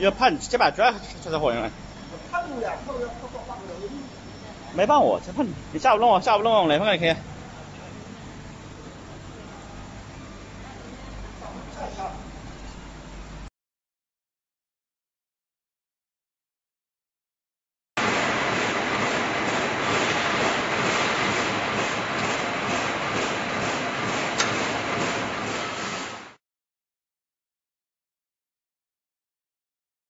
要判，先把主要，这这火用了，没帮我，这判你，下午弄，下午弄，来也可以。